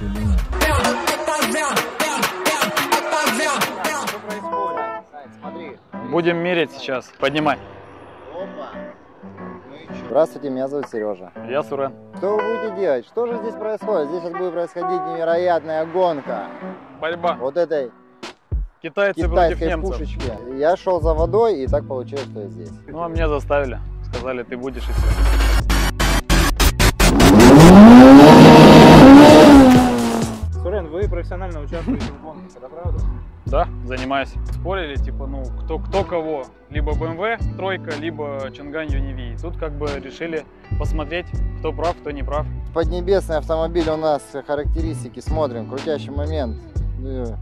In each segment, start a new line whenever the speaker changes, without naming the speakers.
Ошибся или нет?
Будем мерить сейчас. Поднимай.
Здравствуйте, меня зовут Сережа.
Я Сурен.
Что вы будете делать? Что же здесь происходит? Здесь сейчас будет происходить невероятная гонка
Борьба.
вот этой
Китайцы против
китайской
немцев.
пушечки. Я шел за водой, и так получилось, что я здесь.
Ну, а меня заставили. Сказали, ты будешь идти.
Профессионально участвуете в гонках, это правда?
Да, занимаюсь. Спорили, типа, ну, кто, кто кого. Либо BMW тройка, либо Чанган Юниви. Тут как бы решили посмотреть, кто прав, кто не прав.
Поднебесный автомобиль у нас, характеристики, смотрим, крутящий момент. Э,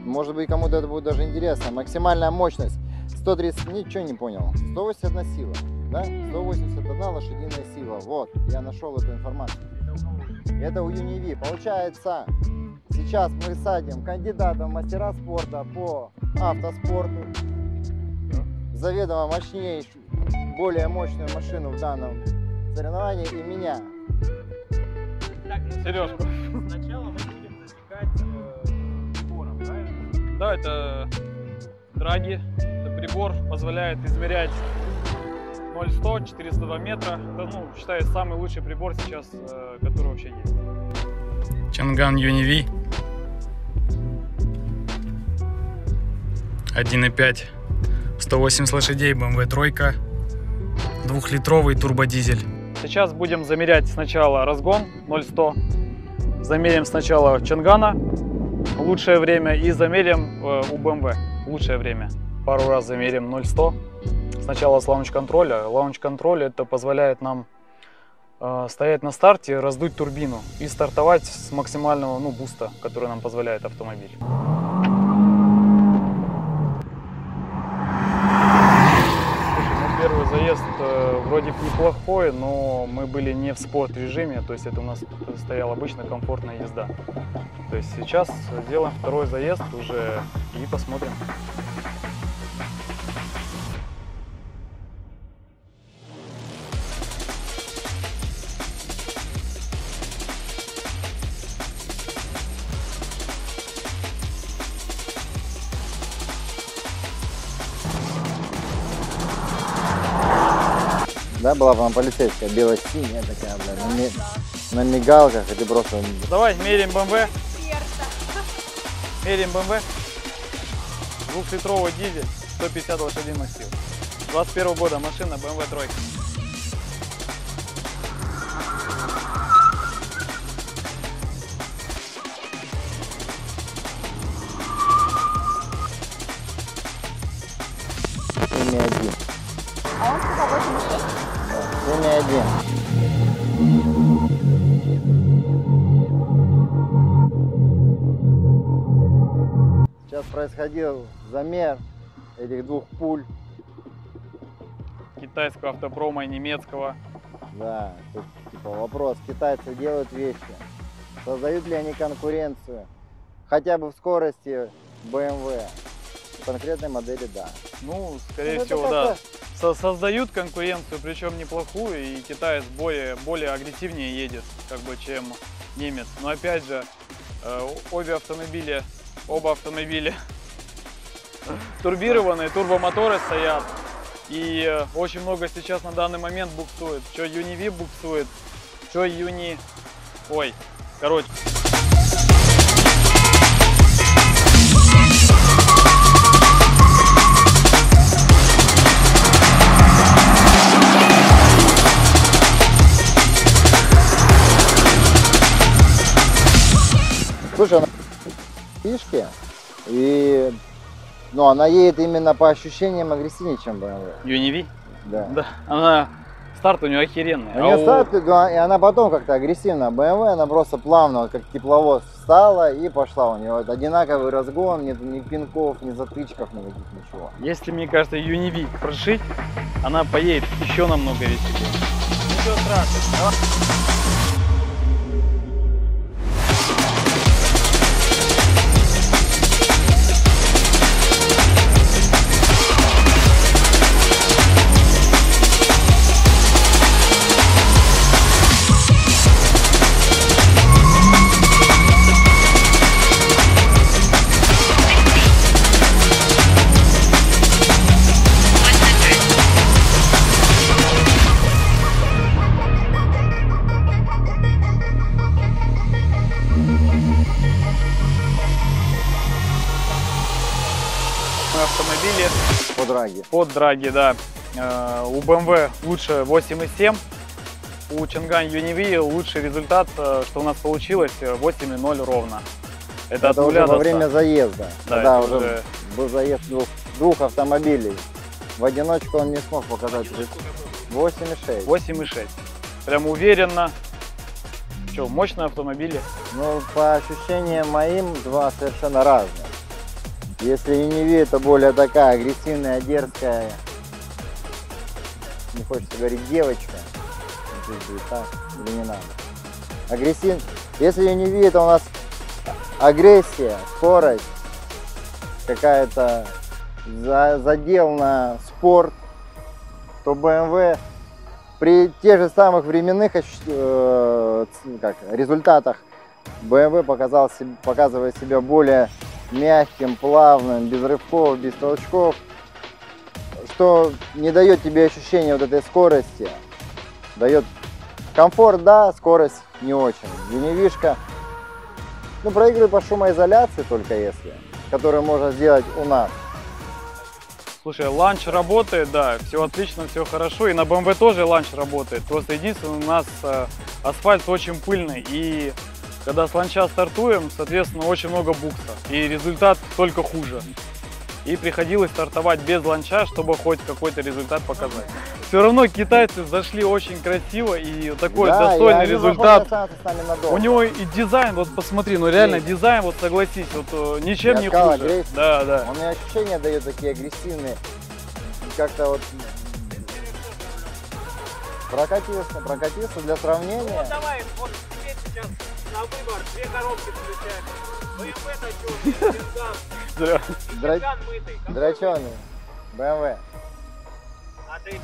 Может быть, кому-то это будет даже интересно. Максимальная мощность 130, ничего не понял. 181 сила, да? 181 лошадиная сила. Вот, я нашел эту информацию. Это у Юниви. Получается, сейчас мы садим кандидата в мастера спорта по автоспорту. Заведомо мощнейшую, более мощную машину в данном соревновании и меня.
Сережку.
Сначала мы будем засекать э, прибором, правильно?
Да, это драги. Это прибор позволяет измерять 0,100, 402 метра. Это, ну, считаю, самый лучший прибор сейчас, э, который вообще есть. Чанган Юниви. 1,5, 180 лошадей, BMW тройка, двухлитровый турбодизель. Сейчас будем замерять сначала разгон 0,100. Замерим сначала Чангана, лучшее время, и замерим э, у BMW лучшее время. Пару раз замерим 0,100. Сначала с launch-контроля. Launch-контроль это позволяет нам э, стоять на старте, раздуть турбину и стартовать с максимального ну, буста, который нам позволяет автомобиль. Слушай, ну первый заезд э, вроде неплохой, но мы были не в спорт режиме, то есть это у нас стояла обычно комфортная езда. То есть сейчас делаем второй заезд уже и посмотрим.
Да, была бы она полицейская, бело-синяя такая, бля, на, на мигалках, и ты просто...
Давай меряем БМВ. Меряем БМВ. Двухлитровый дизель, 150 лошадиных сил. 21 года машина BMW тройка.
Семь один. Сейчас происходил замер этих двух пуль.
Китайского автопрома и немецкого.
Да, тут типа вопрос, китайцы делают вещи, создают ли они конкуренцию, хотя бы в скорости BMW. В конкретной модели да.
Ну, скорее
Ну,
всего, да. Со- создают конкуренцию, причем неплохую, и китаец более, более агрессивнее едет, как бы, чем немец. Но опять же, э, обе автомобиля, оба автомобиля турбированные, турбомоторы стоят. И э, очень много сейчас на данный момент буксует. Что Юниви буксует, что Юни... Ой, короче.
Слушай, она фишки, и ну, она едет именно по ощущениям агрессивнее, чем BMW.
Юниви?
Да.
Да, она... Старт у нее охеренный.
У
а
нее
у-
старт, и она потом как-то агрессивно. BMW, она просто плавно, как тепловоз, встала и пошла. У нее одинаковый разгон, нет ни пинков, ни затычков, никаких, ничего.
Если, мне кажется, Юниви прошить, она поедет еще намного веселее. Ничего страшного. Мощные автомобили
По драге.
под драги, да. Э, У BMW лучше 8,7, у Чанган Юниви лучший результат, э, что у нас получилось, э, 8,0 ровно. Это,
Это уже во
до 100.
время заезда.
Да,
когда уже
уже-
был заезд двух, двух автомобилей. В одиночку он не смог показать. 8,6.
8,6. Прям уверенно. Что, мощные автомобили?
Ну, по ощущениям моим, два совершенно разных. Если Юниви это более такая агрессивная, дерзкая, не хочется говорить девочка, ну, пусть будет так, или не надо. Агрессив... Если Юниви это у нас агрессия, скорость, какая-то за- задел на спорт, то BMW при тех же самых временных э, как, результатах BMW показал, показывает себя более мягким, плавным, без рывков, без толчков, что не дает тебе ощущения вот этой скорости, дает комфорт, да, скорость не очень. Юнивишка, ну, проигрывает по шумоизоляции только если, которую можно сделать у нас.
Слушай, ланч работает, да, все отлично, все хорошо. И на BMW тоже ланч работает. Просто единственное, у нас э, асфальт очень пыльный. И когда с ланча стартуем, соответственно, очень много букса. И результат только хуже. И приходилось стартовать без ланча, чтобы хоть какой-то результат показать. Все равно китайцы зашли очень красиво и такой
Да, и
достойный
они
результат. У него и дизайн, вот посмотри, ну реально
Есть.
дизайн, вот согласись, вот э, ничем
Я
не
сказал,
хуже.
агрессия.
Да, да.
Он мне ощущения дает такие агрессивные. Как-то вот прокатился, прокатился для сравнения.
Вот давай, вот тебе сейчас на выбор две коробки Чанган,
Зря.
Дра-
Чанган мытый.
Драченый. BMW.
А ты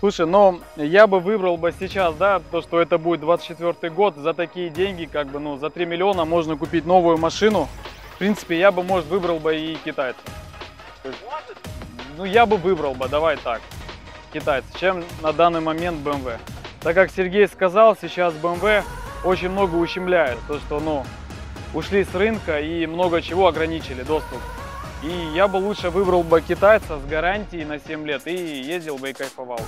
Слушай, но я бы выбрал бы сейчас, да, то, что это будет 24 год, за такие деньги, как бы, ну, за 3 миллиона можно купить новую машину. В принципе, я бы, может, выбрал бы и китайца. Ну, я бы выбрал бы, давай так, китайца, чем на данный момент BMW. Так как Сергей сказал, сейчас BMW очень много ущемляет, то, что, ну, ушли с рынка и много чего ограничили доступ. И я бы лучше выбрал бы китайца с гарантией на 7 лет и ездил бы и кайфовал.